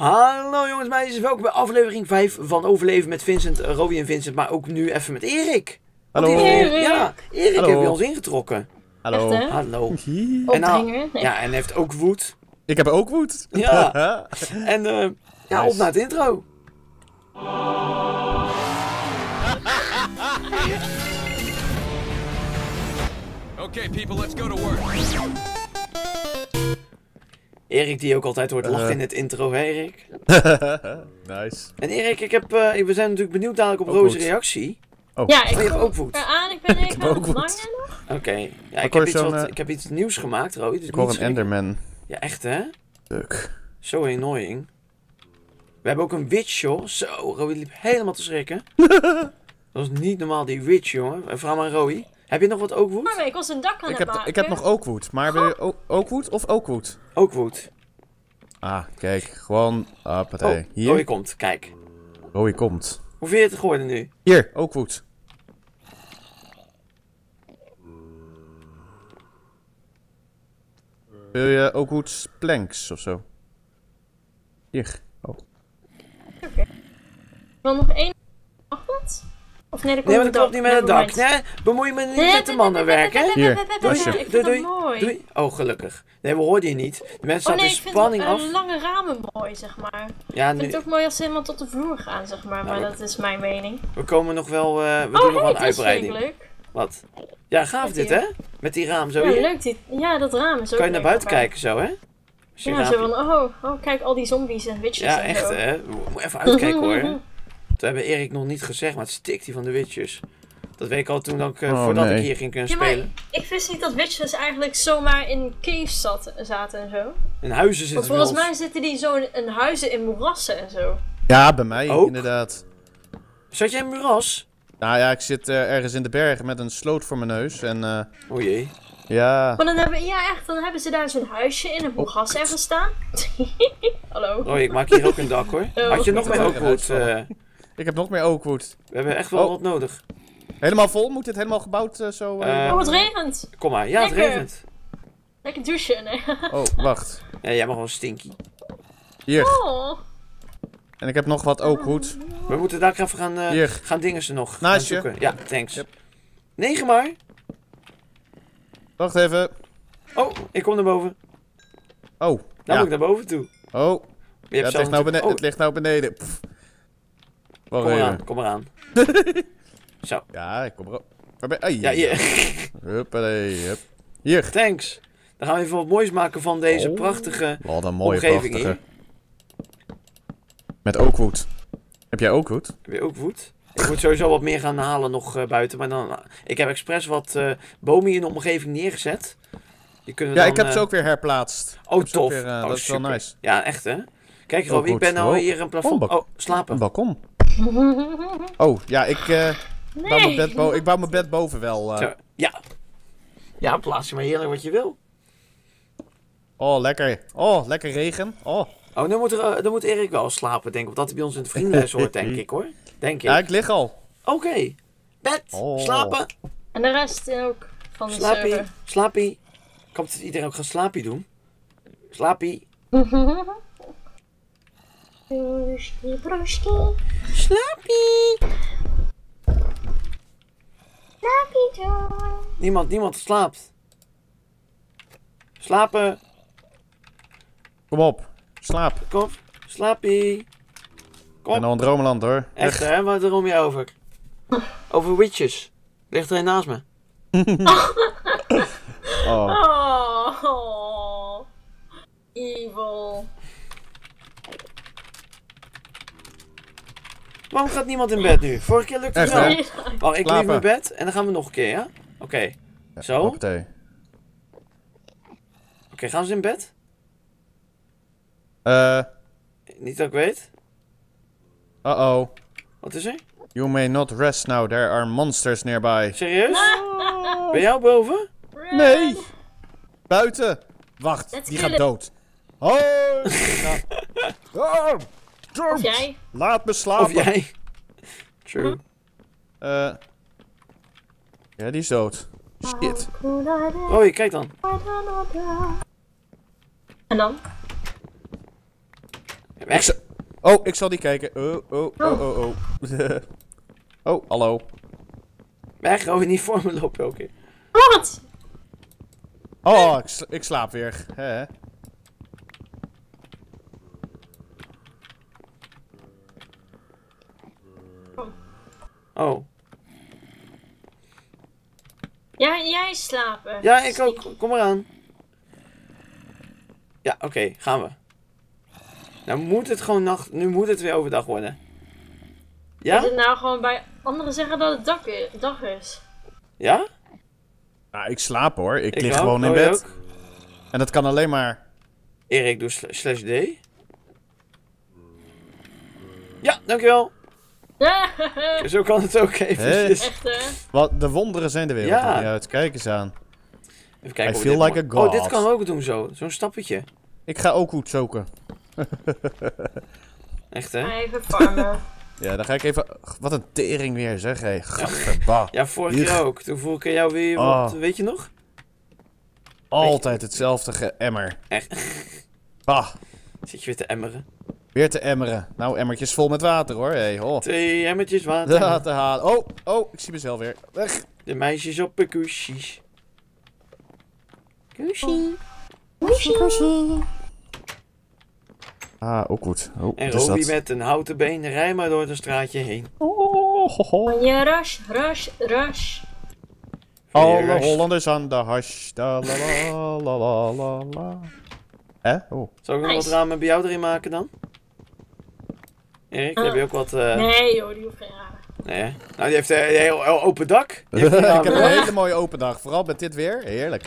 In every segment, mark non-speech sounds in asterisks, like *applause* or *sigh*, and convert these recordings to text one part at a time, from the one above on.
Hallo jongens, meisjes, welkom bij aflevering 5 van Overleven met Vincent, eh, Rowie en Vincent, maar ook nu even met Erik. Hallo. Erik. Ja, Erik Hallo. heeft bij ons ingetrokken. Hallo. Echt, hè? Hallo. En nou-? Nee. Ja, en heeft ook woed. Ik heb ook woed. Ja. *laughs* En eh, ja, op naar het intro. *laughs* Okay, people, let's go to work. Erik die ook altijd hoort lachen Eh. in het intro, hè Erik? *laughs* nice. En Erik, ik heb, eh, we zijn natuurlijk benieuwd dadelijk op Roos' reactie. Oh. Ja, ik kom ook woed. eraan. Ik ben *laughs* ik heb aan ook langen nog. Oké. Ja, ik, heb iets wat, eh, ik heb iets nieuws gemaakt, Roy. Dus Ik hoor een. Enderman. Ja, echt hè? Leuk. Zo annoying. We hebben ook een witch, joh. Zo, Roy liep helemaal te schrikken. *laughs* dat is niet normaal, die witch, jongen. Vraag maar aan Roy. Heb je nog wat ook woed? Maar ik was een dak aan Ik het heb, maken. ik heb nog ook woed. Maar wil je woed of? Ook woed. Ah, kijk. Gewoon. Oh, partij. Roy Hier. komt, kijk. Roy komt. Hoe vind je het geworden nu? Hier, ook woed. Wil je ook woed planks of zo? Hier. Oh. Ik wil nog één. Mag dat? Of nee, dat Nee, maar dat klopt niet met het dak. Nee, bemoei je me niet Nee, met de mannenwerk, hè? Hier, Ik Dasje. vind Doei, doei. mooi. Doei. Oh, gelukkig. Nee, we hoorden je niet. De mensen Oh zaten nee, in ik vind spanning af. lange ramen mooi, zeg maar. Ja, Ik vind nu, het ook mooi als ze helemaal tot de vloer gaan, zeg maar. Maar dat is mijn mening. we komen nog wel, eh, we Oh, doen nog wel een dit vind ik uitbreiding. leuk. Wat? Ja, gaaf Met dit, hè? Met die raam zo Ja, hier. leuk. Die, ja, dat raam is ook Kan je naar buiten kijken zo, hè? Ja, zo van, oh, oh, kijk al die zombies en witches Ja, en echt, zo. hè? Even uitkijken, hoor. *laughs* Dat hebben Erik nog niet gezegd, maar het stikt hier van de witches. Dat weet ik al toen ook, eh, Oh, voordat nee. ik hier ging kunnen Ja, maar spelen. ik wist niet dat witches eigenlijk zomaar in caves zat, zaten en zo. In huizen Want zitten volgens wel mij zitten die zo in huizen in moerassen en zo. Ja, bij mij Ook? inderdaad. Zat jij in Muras? Nou ja, ik zit eh, ergens in de bergen met een sloot voor mijn neus. En eh, O jee. ja. Maar dan hebben, ja echt, dan hebben ze daar zo'n huisje in een moeras ergens staan. *laughs* Hallo. Oh, ik maak hier ook een dak, hoor. Oh. Had je nog meer ook goed? Ik heb nog meer oakwood. we hebben echt wel Oh. wat nodig. Helemaal vol? Moet dit helemaal gebouwd eh, zo? eh? Eh, Oh, het regent. Kom maar. Ja, het regent. Lekker douchen. Nee. *laughs* Oh, wacht. Ja, jij mag wel stinky. Hier. Oh. En ik heb nog wat oakwood. We moeten daar even gaan, eh, Hier. gaan dingen ze nog gaan Naast je. zoeken. Ja, thanks. Yep. Negen maar. Wacht even. Oh, ik kom naar boven. Oh. Nou ja. moet ik naar boven toe. Oh. Je Ja, hebt het, ligt nou beneden. het ligt nou beneden. Pff. Kom eraan, kom *laughs* eraan. Zo. Ja, ik kom erop. Waar ben ai. Ja, hier. Huppatee, hup. Hier. Thanks. Dan gaan we even wat moois maken van deze Oh. prachtige... Wat een mooie Omgeving prachtige. Met oakwood. Heb jij oakwood? Heb je ook woed? Ik moet sowieso wat meer gaan halen nog eh, buiten. Maar dan, ik heb expres wat eh, bomen in de omgeving neergezet. Die kunnen Ja, dan, ik heb eh, ze ook weer herplaatst. Oh, tof. weer, eh, Oh, dat is wel nice. Ja, echt hè? Kijk Robbie, ik ben nou Oh. hier een plafond... Oh, Oh, slapen. Een balkon. Oh, ja, ik, eh bouw mijn Nee. bed, bo ik bouw mijn bed boven wel. eh. Ja. Ja, plaats je maar heerlijk wat je wil. Oh, lekker. Oh, lekker regen. Oh. Oh, dan moet, er, eh, dan moet Erik wel slapen, denk ik. Want dat hij bij ons in het vriendenhuis hoort, denk ik hoor. Denk ik. Ja, ik lig al. Oké. Bed. Oh. Slapen. En de rest ook van de Slapie. server. Slapie. Ik hoop dat iedereen ook gaat slapie doen. Slapie. *laughs* Broski, broski. Slapie. Slaapie doen. Niemand, niemand slaapt. Slapen. Kom op. Slaap. Kom. Slapie. Kom. ben al in dromenland hoor. Echt Weg. hè, waar droom je over? Over witches. Ligt er een naast me. *laughs* *laughs* Oh. Oh. Waarom gaat niemand in bed nu? Vorige keer lukte het wel. hè? Wacht, ik leef mijn bed en dan gaan we nog een keer, ja? Oké. Zo? Oké, Hoppatee. gaan ze in bed? Eh, Niet dat ik weet. uh-oh. Wat is er? You may not rest now, there are monsters nearby. Serieus? *laughs* Ben jij boven? Nee! Buiten! Wacht, Let's die gaat it. dood. Oh! *laughs* oh! Of jij? Laat me slapen. Of jij? True. Eh. ja, die is dood. Shit. Oh, je kijk dan. En dan? Ik Weg. zal- Oh, ik zal niet kijken. Oh, oh, oh, oh, oh. oh, *laughs* hallo. Weg, Rowie, niet voor me lopen elke keer. Wat? Oh, ik, sla- ik slaap weer. Hè? Oh. Ja, jij slapen. Ja, ik ook. Kom eraan. Ja, oké, gaan we. Nou moet het gewoon nacht... Nu moet het weer overdag worden. Is Ja? het nou gewoon bij anderen zeggen dat het dag is? Ja? Nou, ik slaap hoor. Ik, Ik lig ook. gewoon in Oh, bed. ook? En dat kan alleen maar... Erik, doe sla- slash D. Ja, dankjewel. *laughs* Zo kan het ook eventjes. Echt hè? Wat, de wonderen zijn de wereld Ja. uit. Kijk eens aan. Even kijken I feel like a god. Oh, dit kan ook doen zo. Zo'n stappetje. Ik ga ook goed zoeken. *laughs* Echt, hè? Even farmen. *laughs* Ja, dan ga ik even... Wat een tering weer, zeg. Gadverba. Ja, Hier. keer ook. Toen voel ik jou weer Oh. wat... Weet je nog? Altijd hetzelfde geëmmer. Echt. Ah, Zit je weer te emmeren. Weer te emmeren. Nou, emmertjes vol met water hoor. Hé, ho. Twee emmertjes water. Ja, te halen. Oh, oh, ik zie mezelf weer. Weg. De meisjes op de koesjes. Koesie. Ah, ook goed. Oh, En is Robbie dat? met een houten been, rij maar door het straatje heen. Oh, ho, ho. Ja, rush, rush, rush. Alle. Hollanders aan de hash. Da, la, la, la, la, la, la. Hè? Oh. Zal ik nog Nice. wat ramen bij jou erin maken dan? Erik, Ah. heb je ook wat... eh Nee joh, die hoeft geen ramen. nee? Nou, die heeft eh, een heel, open dak. *laughs* Ik heb een hele mooie open dag. Vooral met dit weer. Heerlijk.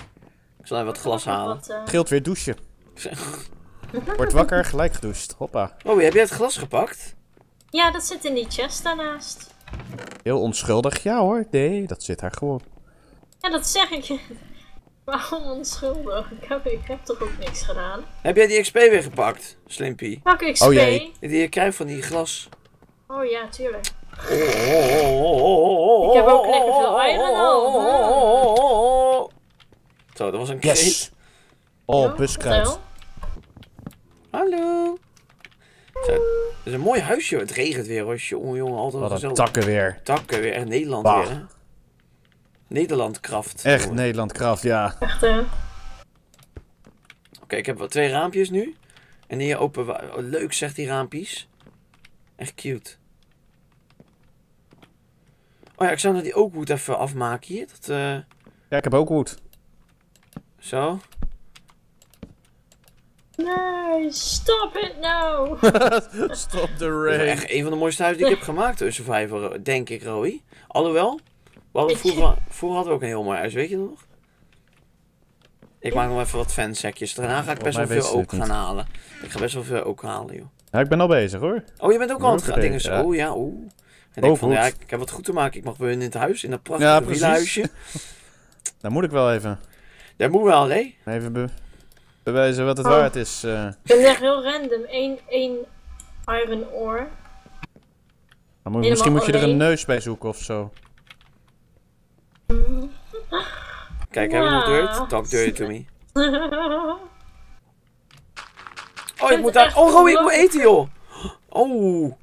Ik zal even wat glas halen. Eh, Gilt weer douchen. *laughs* Wordt wakker, gelijk gedoucht. Hoppa. Oh, heb jij het glas gepakt? Ja, dat zit in die chest daarnaast. Heel onschuldig. Ja hoor. Nee, dat zit daar gewoon. Ja, dat zeg ik. Waarom onschuldig? Ik heb, ik heb toch ook niks gedaan? Heb jij die XP weer gepakt, Slimpy? Welke XP? Oh, jee. Die je krijgt van die glas. Oh ja, tuurlijk. Ik heb ook lekker veel iron al. Zo, dat was een Yes. kreet. Oh, Ja, buskruid. Hallo. Zo, het is een mooi huisje. Het regent weer hoor. Jongen, jongen, altijd Wat een takken weer. Takken weer. Echt Nederland Bah. weer, hè? Nederlandkraft. Echt. Nederland kracht, ja. Echt hè? Oké, ik heb wel twee raampjes nu. En hier open... Oh, leuk, zegt die raampjes. Echt cute. Oh ja, ik zou nou die oakwood even afmaken hier. Dat, eh, Ja, ik heb ook goed. zo. Nee, stop it now! *laughs* Stop the Dat is rain. echt een van de mooiste huizen die ik heb *laughs* gemaakt door Survivor, denk ik, Roy. Alhoewel, we hadden vroeger, vroeger hadden we ook een heel mooi huis, weet je dat nog? Ik maak nog even wat fansekjes. Daarna ga ik best wel veel ook gaan halen. Ik ga best wel veel ook halen, joh. Ja, ik ben al bezig hoor. Oh, je bent ook al aan het dingen. ja. Oh ja, oeh. En ik Oh, van, goed. ja, ik heb wat goed te maken. Ik mag bij hun in het huis, in dat prachtige Ja, huisje. Dan moet ik wel even, Dat moet wel, hè? even be- bewijzen wat het Oh. waard is. eh. Ik vind het echt heel random. Eén, één iron ore. Dan moet, misschien moet je er een neus bij zoeken of zo. Kijk, hebben we nog dirt? Talk dirty to me. Oh, ik moet daar... Oh, Roy, ik moet eten, joh. Oh.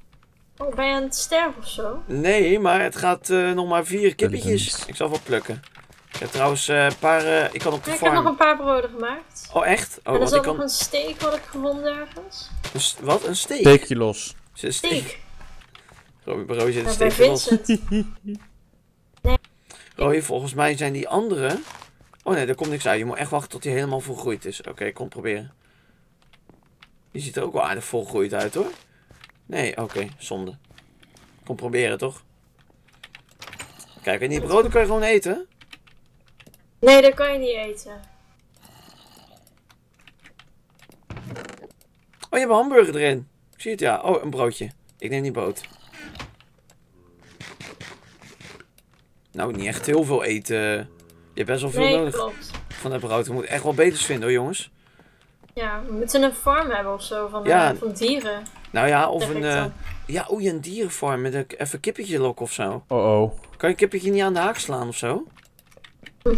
Oh, ben je aan het sterven of zo? Nee, maar het gaat eh, nog maar vier kippetjes. Ik zal wel plukken. Ik heb trouwens eh, een paar... eh, ik kan op de Ja, ik heb nog een paar broden gemaakt. Oh, echt? Oh, en er zat ik nog kan... een steak wat ik gevonden ergens. een Wat? Een steak? Steek je los. Is. Roy, bij Roy zit een steak los. *laughs* Roy, volgens mij zijn die andere... Oh nee, daar komt niks uit. Je moet echt wachten tot hij helemaal volgroeid is. Oké, kom proberen. Die ziet er ook wel aardig volgroeid uit, hoor. Nee, oké, zonde. Kom proberen, toch? Kijk, en die broden kan je gewoon eten. Nee, dat kan je niet eten. Oh, je hebt een hamburger erin. Ik zie het, ja. Oh, een broodje. Ik neem die brood. Nou, niet echt heel veel eten. Je hebt best wel veel Nee, nodig klopt. van dat brood. We moeten echt wel beters vinden hoor, jongens. Ja, we moeten een farm hebben of zo van, Ja. eh, van dieren. Nou ja, of een... ik eh, dan. ja, oeh, een dierenfarm met een, even een kippetje lokken of zo. Oh oh. Kan je een kippetje niet aan de haak slaan of zo? *laughs*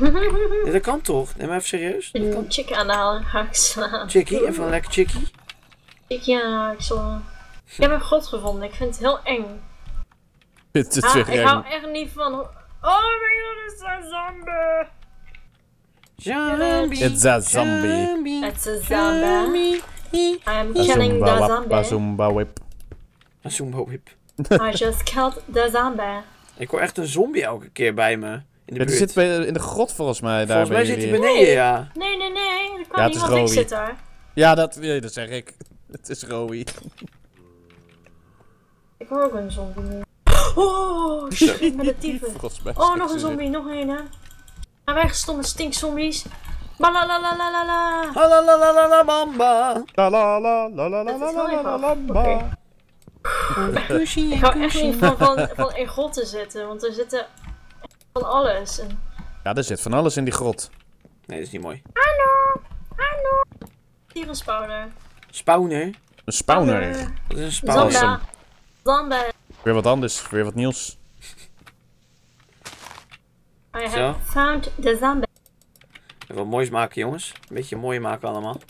Nee, dat kan toch? Neem maar even serieus. Dat kan. Een chick aan de haak slaan. Chickie, even een lekker chickie. Ik, ja, ik zal... Ik heb een god gevonden. Ik vind het heel eng. Dit is Ah, ik hou echt niet van... Oh my god, het is een zombie! Zombie. It's a zombie. Zombie. It's a zombie. I'm killing Zumba the zombie. zumba whip. Een Zumbo whip. I just killed the zombie. Ik hoor echt een zombie elke keer bij me. In de Ja, buurt. die zit bij, in de grot volgens mij. Daar Volgens mij bij zit hij beneden, ja. Nee, nee, nee. Er kan Ja, het is zit daar. Ja, dat, ja, dat zeg ik. *laughs* Het is Rowie. Ik hoor ook een zombie nu. Oh, shit, met de dieven. Oh, nog een er. zombie, nog een, hè. Ga weg, stomme stinkzombies. Balalalalala. Halalalalala bamba. La la la la la la Dat la is wel la even la af. la Oké. Kusje, Ik hou echt niet van, van, van in grotten zitten, want er zitten van alles. En... Ja, er zit van alles in die grot. Nee, dat is niet mooi. Hallo, hallo. Hier een spawner. Spawner. Een spawner. Dat is een spawner. Zamba. Zamba. Weer wat anders, weer wat nieuws. I Zo. have found the. Even wat moois maken, jongens. Een beetje mooi maken allemaal.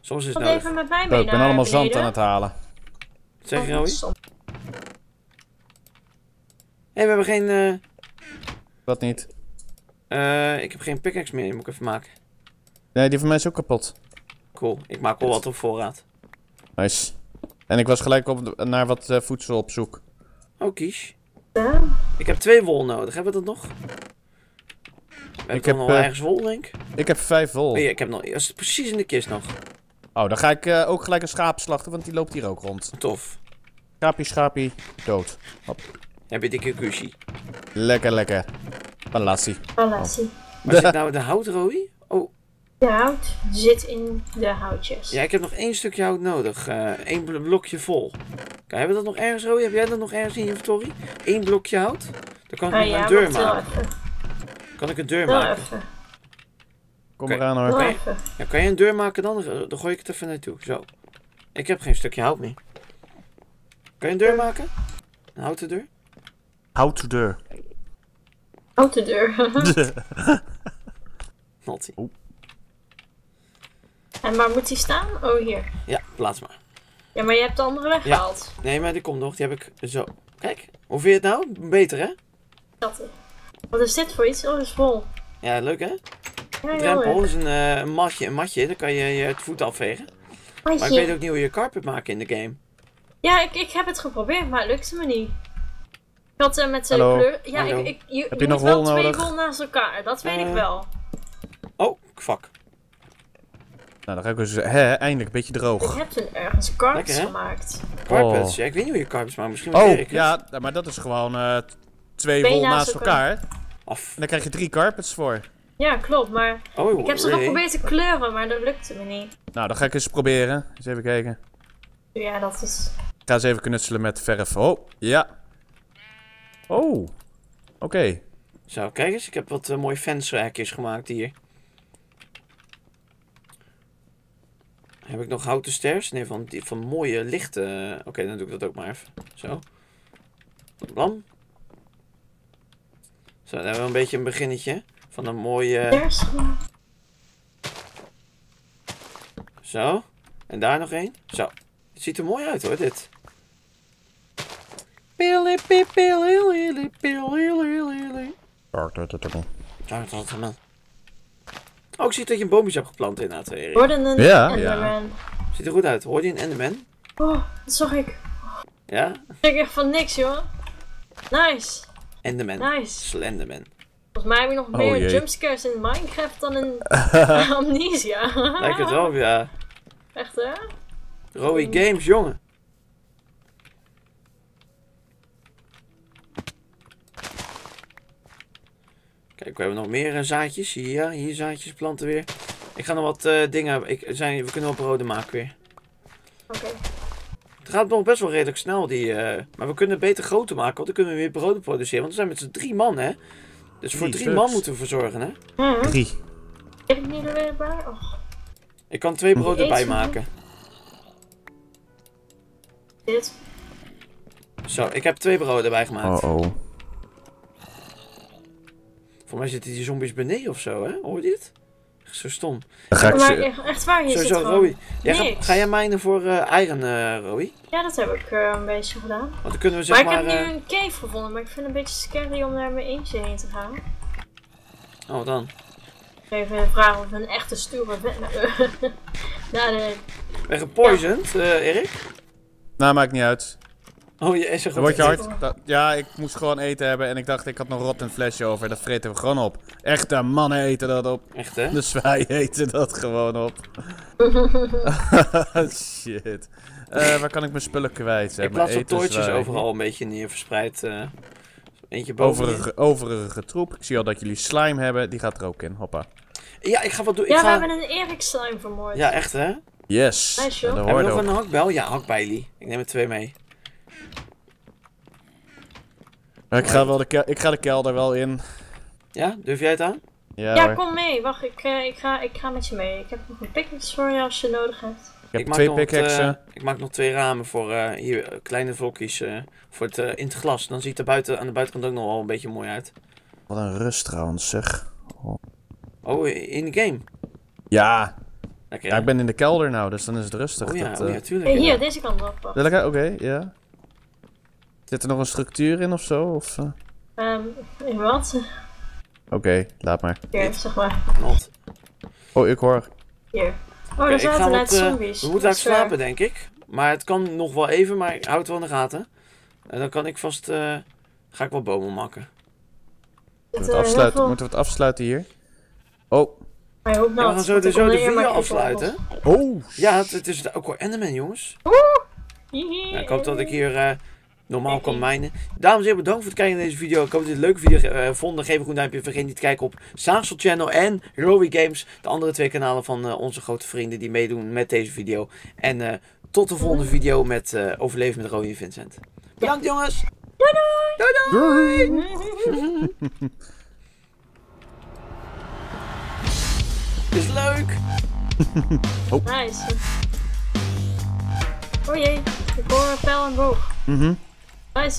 Soms is het nodig. even met mij Zo, mee ik ben allemaal zand aan het halen. Wat zeg je, Oh, Roy? stom. Hé, we hebben geen... eh, Wat niet? eh, ik heb geen pickaxe meer. Die moet ik even maken. Nee, die van mij is ook kapot. Cool. Ik maak wel wat op voorraad. Nice. En ik was gelijk op, naar wat eh, voedsel op zoek. Oh, kies. Ja. Ik heb twee wol nodig. Hebben we dat nog? We Ik hebben heb, nog eh, ergens wol, denk ik. Ik heb vijf. Oh, ja, ik heb nog... Dat is precies in de kist nog. Oh, dan ga ik eh, ook gelijk een schaap slachten, want die loopt hier ook rond. Tof. Schaapie, schaapie, dood. Hop. Heb je dikke kushi. Lekker, lekker. Palassie. Palassie. Waar zit nou de hout, Roy? Oh, De hout zit in de houtjes. ja, ik heb nog één stukje hout nodig. Eén blokje vol. Kijk, hebben we dat nog ergens, Roy? Heb jij dat nog ergens in je inventory? Eén blokje hout? Dan kan ik Ah ja, een deur maken. even. Kan ik een deur Heel maken? even. Kom eraan hoor. even. Ja, kan je een deur maken dan? Dan gooi ik het even naartoe. Zo. Ik heb geen stukje hout meer. Kan je een deur maken? Een houten deur? Houten deur. Houten deur. *laughs* Natty. En waar moet die staan? Oh, hier. Ja, plaats maar. Ja, maar je hebt de andere weggehaald. Nee, maar die komt nog. Die heb ik zo. Kijk, hoe vind je het nou? Beter, hè? Dat. Wat is dit voor iets? Oh, dat is vol. Ja, leuk, hè? Ja, heel Drempel is een, eh, een matje. Een matje, dan kan je je voet afvegen. Maar ik weet ook niet hoe je carpet maakt in de game. Ja, ik, ik heb het geprobeerd, maar het lukte me niet. Ik had eh, met zijn Hallo. kleur... Ja, Hallo. ik, ik, je, Heb je je nog moet wel wol twee nodig? wol naast elkaar. Dat weet ik Eh. wel. Oh, fuck. Nou, dan ga ik dus... Hè, eindelijk, een beetje Ik droog. heb toen ergens Lekker, hè? gemaakt. Carpets. Oh. Ja, ik weet niet hoe je carpets maakt. Misschien ik Oh, het. ja, maar dat is gewoon eh, twee Twee wol naast naast elkaar. elkaar. En Af. dan krijg je drie carpets voor. Ja, klopt, maar Oh, ik heb ze nee. geprobeerd te kleuren, maar dat lukte me niet. Nou, dan ga ik eens proberen. Eens even kijken. Ja, dat is... Ik ga eens even knutselen met verf. Oh, ja. Oh. Oké. Zo, kijk eens. Ik heb wat eh, mooie vensterhekjes gemaakt hier. Heb ik nog houten stairs? Nee, van, die, van mooie lichte... Oké, dan doe ik dat ook maar even. Zo. Blam. Zo, dan hebben we een beetje een beginnetje. Van een mooie... Zo. En daar nog één. Zo. Het ziet er mooi uit hoor, dit. Pilly, pilly, pilly, pilly, pilly. Daar had het. Oh, ik zie dat je een boompjes hebt geplant inderdaad, Erik. Worden een Ja, Enderman. Ziet er goed uit. Hoor je een Enderman? Oh, dat zag ik. Ja? Ik echt van niks, joh. Nice. Enderman. Nice. Slenderman. Volgens mij heb ik nog Oh, meer jee. jumpscares in Minecraft dan in *laughs* *laughs* Amnesia. Lijkt het wel, ja. Echt, hè? Rowie Games, jongen. Kijk, we hebben nog meer eh, zaadjes. Hier, hier zaadjes planten weer. Ik ga nog wat eh, dingen... Ik, zijn, we kunnen wel broden maken weer. Oké. Het gaat nog best wel redelijk snel, die, eh, maar we kunnen het beter groter maken, want dan kunnen we weer broden produceren. Want we zijn met z'n drie man, hè. Dus voor Drie stuks. man moeten we verzorgen, hè. Hm, Drie. heb ik niet er weer bij? Oh, Ik kan twee broden Eet erbij maken. dit. Zo, ik heb twee broden erbij gemaakt. Oh oh. Voor mij zitten die zombies beneden of zo, hè. Hoor je dit? Zo stom. Dan ga ik Maar ze... echt, waar, hier Sowieso, Roy. Jij gaat, niks. ga jij mijnen voor eh iron, eh Roy? Ja, dat heb ik eh, een beetje gedaan. Want dan kunnen we Maar zeg ik maar... heb nu eh, een cave gevonden, maar ik vind het een beetje scary om daar mee eentje heen te gaan. Oh, wat dan? Even vragen of we een echte stoere vent naar de... Ben je gepoisoned, eh, Erik? Nou, maakt niet uit. Oh, je is er Dan word je hard. Dat- ja, ik moest gewoon eten hebben en ik dacht ik had nog rot een flesje over. Dat vreten we gewoon op. Echte mannen eten dat op. Echt, hè? Dus wij eten dat gewoon op. *laughs* *laughs* Shit. Eh, waar kan ik mijn spullen kwijt? Zeg, Ik plaats wat toortjes overal een beetje neer verspreid. eh. eentje boven. Overige, overige troep. Ik zie al dat jullie slime hebben. Die gaat er ook in. Hoppa. Ja, ik ga wat doen. Ik Ja, we hebben een Erik slime vermoord. Ja, echt, hè? Yes. Nice, joh. Hebben we nog een hakbel? Ja, hakbijlie. Ik neem er twee mee. Maar Ik ga, wel de ik ga de kelder wel in. Ja, durf jij het aan? Ja, kom mee. Wacht, ik, eh, ik, ga, ik ga met je mee. Ik heb nog een pickaxe voor je als je nodig hebt. Ik heb maak twee pickaxen. eh, ik maak nog twee ramen voor eh, hier, kleine vlokjes eh, voor het, in het glas. Dan ziet het er buiten, aan de buitenkant ook nog wel een beetje mooi uit. Wat een rust trouwens, zeg. Oh, in de game. Ja. Lekker, ja, ik ben in de kelder nou, dus dan is het rustig. Oh ja, dat, oh ja, tuurlijk. Hey, ja. hier, deze kant op. ik- Oké, ja. Zit er nog een structuur in of zo? Of, eh? Ehm, in wat? Oké, laat maar. Hier, zeg maar. Not. Oh, ik hoor. Hier. Oh, ik ga zaten net eh, zombies. we moeten Dat eigenlijk is, eh, slapen, denk ik. Maar het kan nog wel even, maar ik hou het wel in de gaten. En dan kan ik vast... eh, ga ik wel bomen makken. Moeten we het afsluiten, veel- moeten we het afsluiten hier? Oh. Maar Ja, nou we gaan zo de, zo de video afsluiten. Oh. Ja, het, het is ook wel Enderman, jongens. Ja, ik hoop dat ik hier eh, normaal kan mijnen. Dames en heren, bedankt voor het kijken naar deze video. Ik hoop dat jullie het een leuke video eh, vonden. Geef een goed duimpje. Vergeet niet te kijken op Zaagsel Channel en Rowie Games. De andere twee kanalen van eh, onze grote vrienden die meedoen met deze video. En eh, tot de volgende video met eh, Overleven met Rowie en Vincent. Bedankt jongens! Doei doei! doei, doei. *laughs* Is leuk! *laughs* Nice. Oh jee, ik hoor een pijl en boog. Mhm.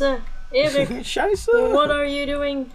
Eh, Erik, Scheisse! what are you doing?